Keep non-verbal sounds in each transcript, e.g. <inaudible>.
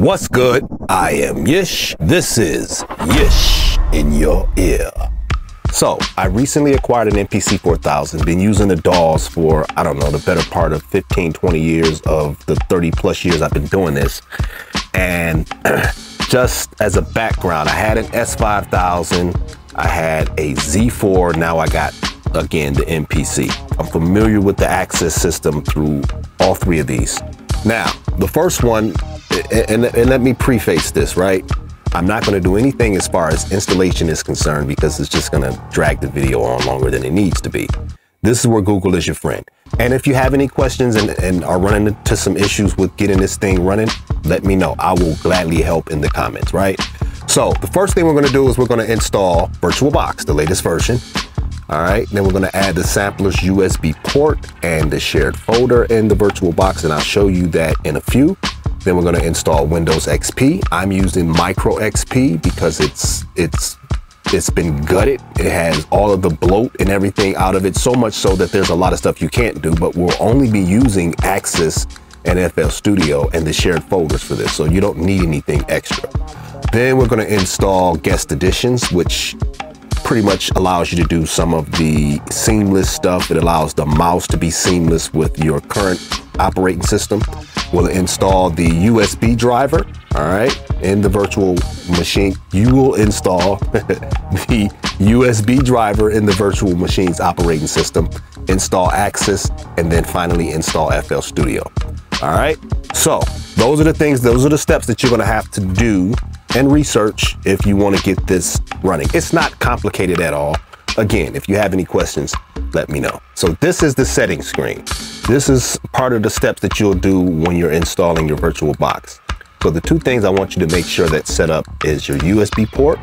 What's good? I am Yish. This is Yish in your ear. So, I recently acquired an MPC 4000, been using the DAWs for, I don't know, the better part of 15, 20 years of the 30 plus years I've been doing this. And <clears throat> just as a background, I had an S5000, I had a Z4, now I got, again, the MPC. I'm familiar with the access system through all three of these. Now, the first one, and, and let me preface this, right? I'm not going to do anything as far as installation is concerned because it's just going to drag the video on longer than it needs to be. This is where Google is your friend. And if you have any questions and, and, are running into some issues with getting this thing running, let me know. I will gladly help in the comments, right? So the first thing we're going to do is we're going to install VirtualBox, the latest version. All right, then we're gonna add the sampler's USB port and the shared folder in the VirtualBox, and I'll show you that in a few. Then we're gonna install Windows XP. I'm using Micro XP because it's it's it's been gutted. It has all of the bloat and everything out of it, so much so that there's a lot of stuff you can't do, but we'll only be using ak.Sys and FL Studio and the shared folders for this, so you don't need anything extra. Then we're gonna install Guest Additions, which pretty much allows you to do some of the seamless stuff. It allows the mouse to be seamless with your current operating system. We'll install the USB driver, all right, in the virtual machine. You will install <laughs> the USB driver in the virtual machine's operating system, install ak.Sys, and then finally install FL Studio. All right, so those are the things, those are the steps that you're gonna have to do and research if you want to get this running. It's not complicated at all. Again, if you have any questions, let me know. So this is the settings screen. This is part of the steps that you'll do when you're installing your virtual box. So the two things I want you to make sure that set up is your USB port.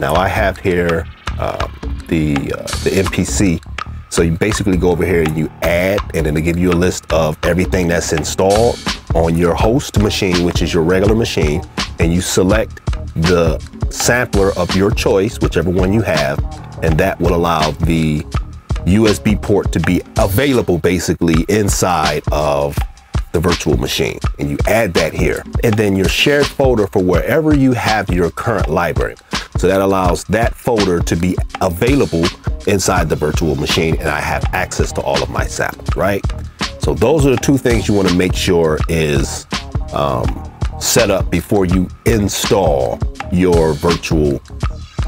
Now I have here uh, the, uh, the MPC. So you basically go over here and you add, and they give you a list of everything that's installed on your host machine, which is your regular machine and you select the sampler of your choice, whichever one you have, and that will allow the USB port to be available basically inside of the virtual machine. And you add that here. And then your shared folder for wherever you have your current library. So that allows that folder to be available inside the virtual machine and I have access to all of my samples, right? So those are the two things you want to make sure is um, set up before you install your virtual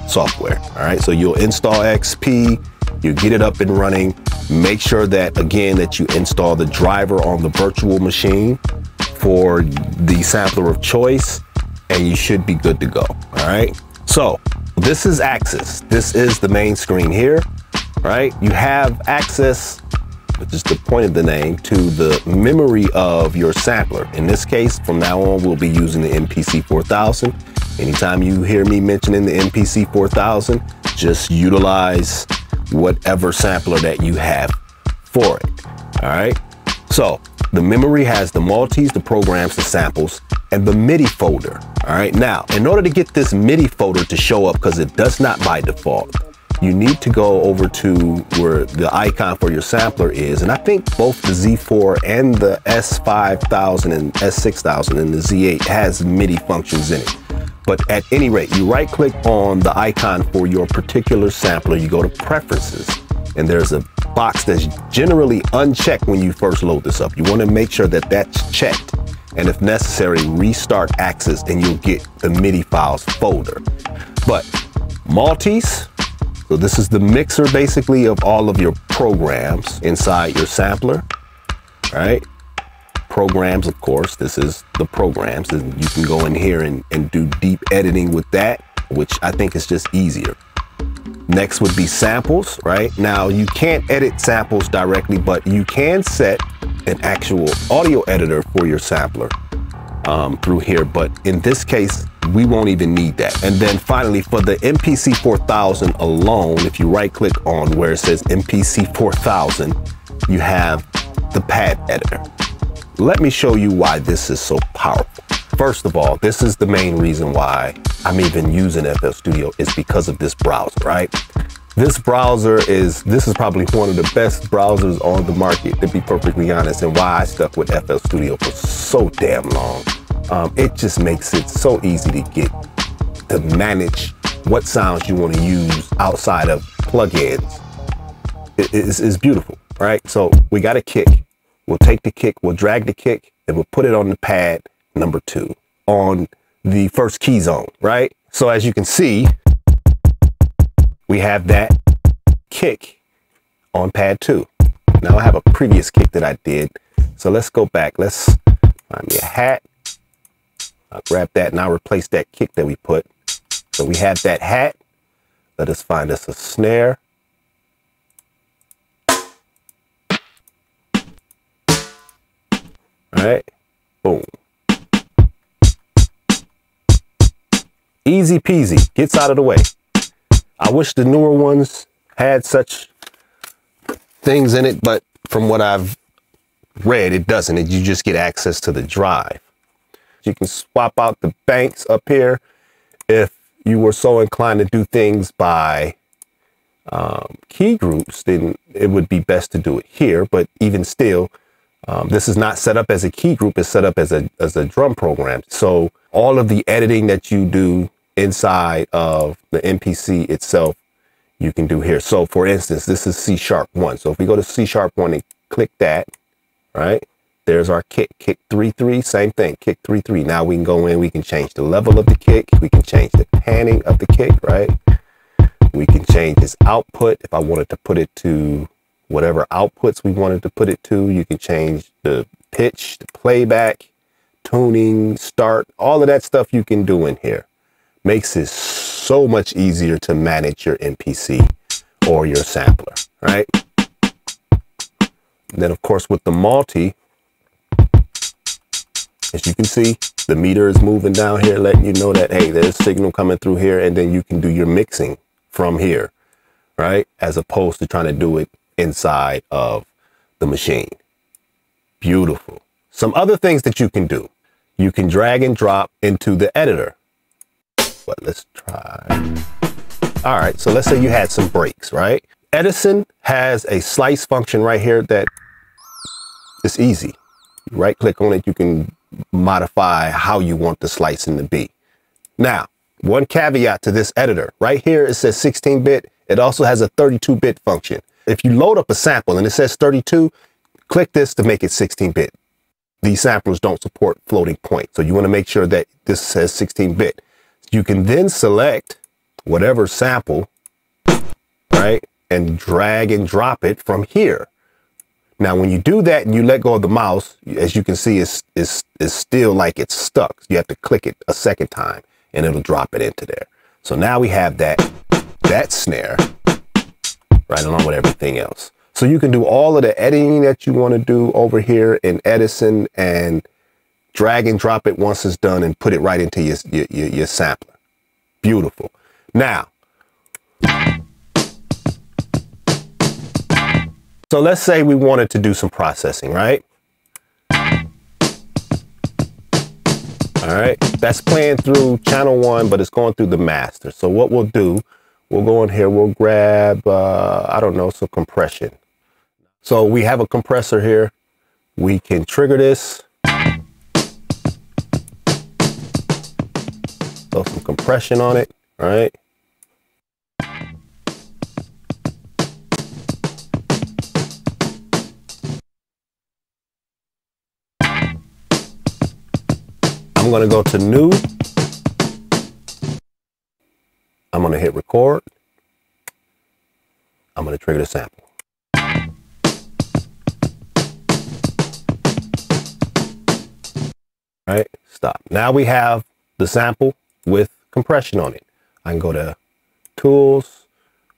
software. All right, so you'll install XP, you get it up and running. Make sure that again that you install the driver on the virtual machine for the sampler of choice, and you should be good to go. All right, so this is ak.Sys. This is the main screen here. Right, you have access which is the point of the name, to the memory of your sampler. In this case, from now on, we'll be using the MPC 4000. Anytime you hear me mentioning the MPC 4000, just utilize whatever sampler that you have for it. All right. So the memory has the multis, the programs, the samples, and the MIDI folder. All right. Now, in order to get this MIDI folder to show up, because it does not by default, you need to go over to where the icon for your sampler is. And I think both the Z4 and the S5000 and S6000 and the Z8 has MIDI functions in it. But at any rate, you right click on the icon for your particular sampler, you go to preferences, and there's a box that's generally unchecked when you first load this up. You wanna make sure that that's checked. And if necessary, restart ak.Sys and you'll get the MIDI files folder. But multis, so this is the mixer basically of all of your programs inside your sampler, right? Programs, of course, this is the programs and you can go in here and, and do deep editing with that, which I think is just easier. Next would be samples, right? Now you can't edit samples directly, but you can set an actual audio editor for your sampler um, through here. But in this case, we won't even need that. And then finally, for the MPC 4000 alone, if you right click on where it says MPC 4000, you have the pad editor. Let me show you why this is so powerful. First of all, this is the main reason why I'm even using FL Studio is because of this browser, right? This browser is, this is probably one of the best browsers on the market, to be perfectly honest, and why I stuck with FL Studio for so damn long um, it just makes it so easy to get to manage what sounds you want to use outside of plugins. It, it's, it's beautiful, right? So we got a kick. We'll take the kick, we'll drag the kick, and we'll put it on the pad number two on the first key zone, right? So as you can see, we have that kick on pad two. Now I have a previous kick that I did. So let's go back. Let's find me a hat. I'll grab that and I'll replace that kick that we put. So we have that hat. Let us find us a snare. All right, boom. Easy peasy, gets out of the way. I wish the newer ones had such things in it, but from what I've read, it doesn't. You just get access to the drive. You can swap out the banks up here if you were so inclined to do things by um, key groups, then it would be best to do it here. But even still, um, this is not set up as a key group, it's set up as a, as a drum program. So all of the editing that you do inside of the MPC itself, you can do here. So for instance, this is C sharp one. So if we go to C sharp one and click that, right? There's our kick, kick three, three, same thing, kick three, three. Now we can go in, we can change the level of the kick. We can change the panning of the kick, right? We can change its output. If I wanted to put it to whatever outputs we wanted to put it to, you can change the pitch, the playback, tuning, start, all of that stuff you can do in here makes it so much easier to manage your MPC or your sampler, right? And then of course with the multi, as you can see, the meter is moving down here, letting you know that, hey, there's signal coming through here, and then you can do your mixing from here, right? As opposed to trying to do it inside of the machine. Beautiful. Some other things that you can do. You can drag and drop into the editor but let's try. All right, so let's say you had some breaks, right? Edison has a slice function right here that is easy. You right click on it, you can modify how you want the slicing to be. Now, one caveat to this editor, right here it says 16-bit, it also has a 32-bit function. If you load up a sample and it says 32, click this to make it 16-bit. These samplers don't support floating point, so you want to make sure that this says 16-bit. You can then select whatever sample, right? And drag and drop it from here. Now, when you do that and you let go of the mouse, as you can see, it's, it's, it's still like it's stuck. You have to click it a second time and it'll drop it into there. So now we have that, that snare right along with everything else. So you can do all of the editing that you want to do over here in Edison and drag and drop it once it's done and put it right into your, your, your, sampler. Beautiful. Now, so let's say we wanted to do some processing, right? All right, that's playing through channel one, but it's going through the master. So what we'll do, we'll go in here, we'll grab, uh, I don't know, some compression. So we have a compressor here. We can trigger this. Throw some compression on it, right? I'm going to go to new. I'm going to hit record. I'm going to trigger the sample. All right, stop. Now we have the sample with compression on it. I can go to tools,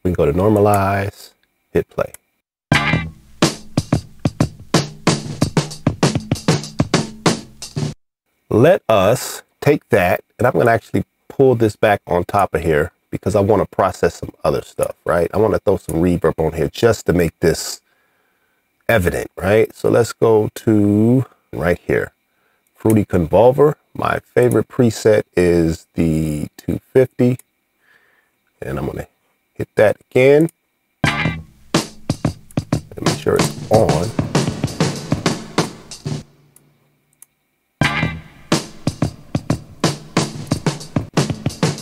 we can go to normalize, hit play. Let us take that, and I'm gonna actually pull this back on top of here because I wanna process some other stuff, right? I wanna throw some reverb on here just to make this evident, right? So let's go to right here. Fruity Convolver. My favorite preset is the 250. And I'm gonna hit that again. And make sure it's on.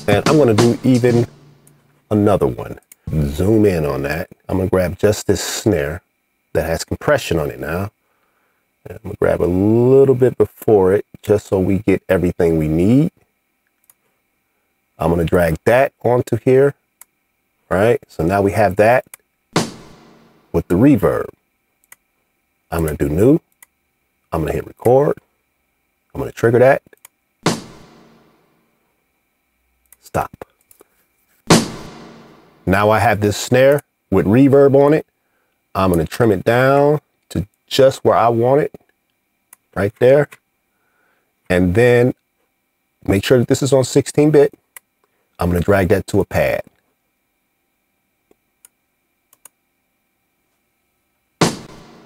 And I'm gonna do even another one. Zoom in on that. I'm gonna grab just this snare that has compression on it now. And I'm gonna grab a little bit before it just so we get everything we need. I'm gonna drag that onto here, right? So now we have that with the reverb. I'm gonna do new. I'm gonna hit record. I'm gonna trigger that. Stop. Now I have this snare with reverb on it. I'm gonna trim it down to just where I want it, right there. And then make sure that this is on 16 bit. I'm gonna drag that to a pad.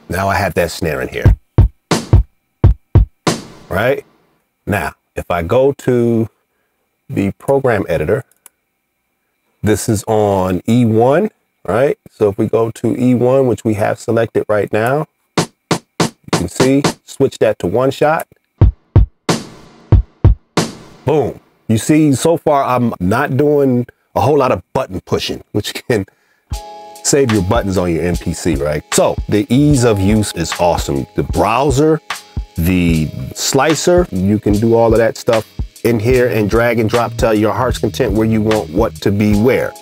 Now I have that snare in here. Right? Now, if I go to the program editor, this is on E1, right? So if we go to E1, which we have selected right now, you can see, switch that to one shot. Boom. You see, so far I'm not doing a whole lot of button pushing, <laughs> which can save your buttons on your MPC, right? So the ease of use is awesome. The browser, the slicer, you can do all of that stuff in here and drag and drop to your heart's content where you want what to be where.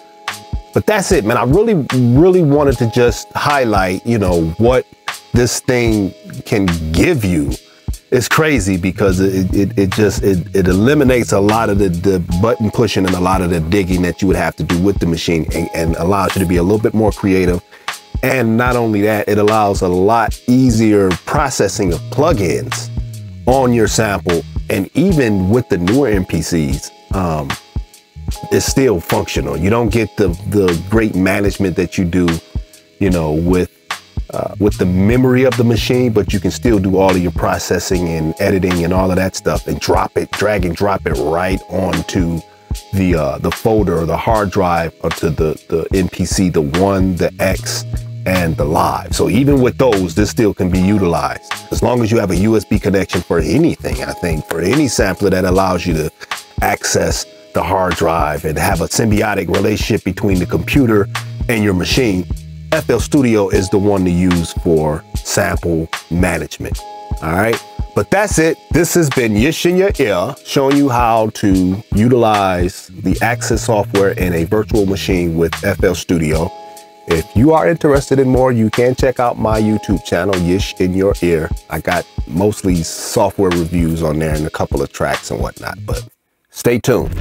But that's it, man. I really, really wanted to just highlight, you know, what this thing can give you. It's crazy because it, it, it just, it, it eliminates a lot of the, the button pushing and a lot of the digging that you would have to do with the machine and, and allows you to be a little bit more creative. And not only that, it allows a lot easier processing of plugins on your sample. And even with the newer MPCs, um, it's still functional. You don't get the, the great management that you do, you know, with uh, with the memory of the machine, but you can still do all of your processing and editing and all of that stuff and drop it, drag and drop it right onto the uh, the folder or the hard drive or to the, the MPC, the one, the X, and the live. So even with those, this still can be utilized. As long as you have a USB connection for anything, I think, for any sampler that allows you to access the hard drive and have a symbiotic relationship between the computer and your machine, FL Studio is the one to use for sample management. All right. But that's it. This has been Yish your ear, showing you how to utilize the ak.Sys software in a virtual machine with FL Studio. If you are interested in more, you can check out my YouTube channel, Yish in Your Ear. I got mostly software reviews on there and a couple of tracks and whatnot, but stay tuned.